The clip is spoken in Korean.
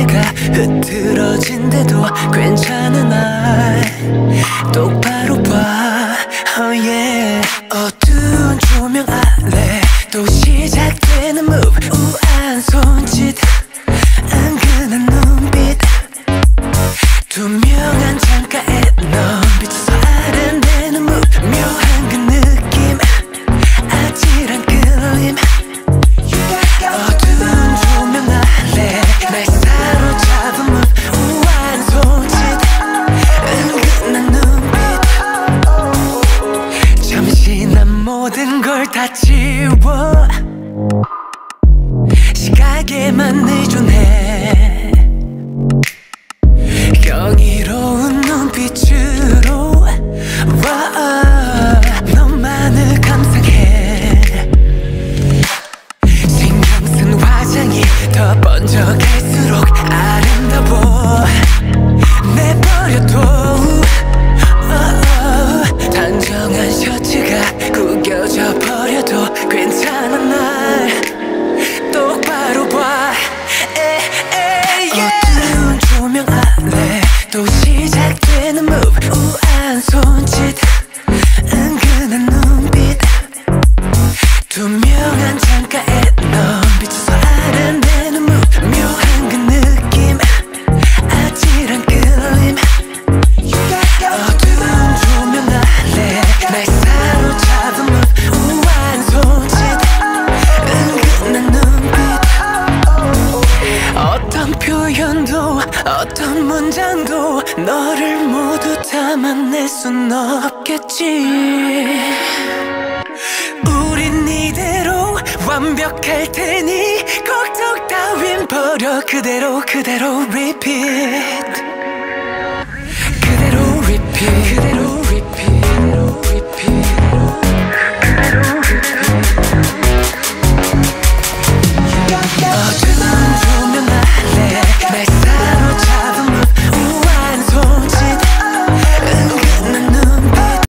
내가 흐트러진데도 괜찮은 날 똑바로 봐. Oh yeah. 어두운 조명 아래 또 시작되는 move. 우아한 손짓 은근한 눈빛. 투명한 창가에 넌 비쳐 cativo. 어떤 표현도 어떤 문장도 너를 모두 담아낼 순 없겠지. 우린 이대로 완벽할 테니 걱정 따윈 버려. 그대로 그대로 repeat